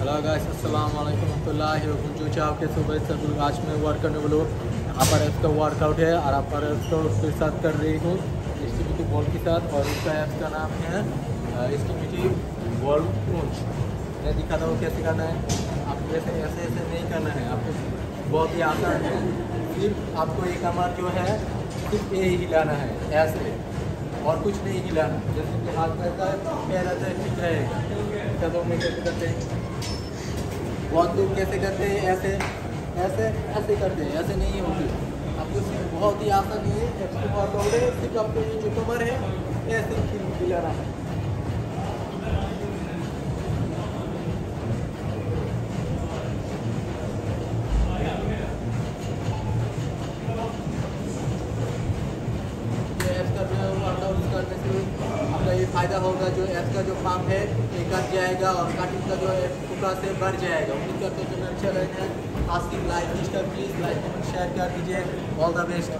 Hello guys अस्सलाम वालेकुम व बरकातहू आपके सुबह सब आज में वर्क करने वालों यहाँ पर इसका वर्कआउट है और यहाँ पर इसको उसके साथ कर रही हूँ मिट्टी बॉल के साथ और इसका ऐप का नाम है मिट्टी बॉल मैं दिखाता हूँ कैसे करना है आपको ऐसे ऐसे ऐसे नहीं करना है आपको बहुत ही आसान है सिर्फ़ आपको एक कमर जो है सिर्फ़ ये ही हिलाना है ऐसे और कुछ नहीं हिलाना जैसे कि हाथ रहता है पैर ठीक रहेगा चलो में कैसे करते हैं? बहुत दूर कैसे करते हैं? ऐसे ऐसे ऐसे करते हैं, ऐसे नहीं होती। आपको सिर्फ़ बहुत ही आसानी है है सिर्फ़ आपको है, ऐसे खिलाना है। फ़ायदा होगा जो ऐप का जो फार्म है, ये कट जाएगा और कटिंग का जो है टुकड़ा से बढ़ जाएगा। उम्मीद करते हैं अच्छा रहेगा आज की लाइक प्लीज़ लाइक शेयर कर दीजिए। All the best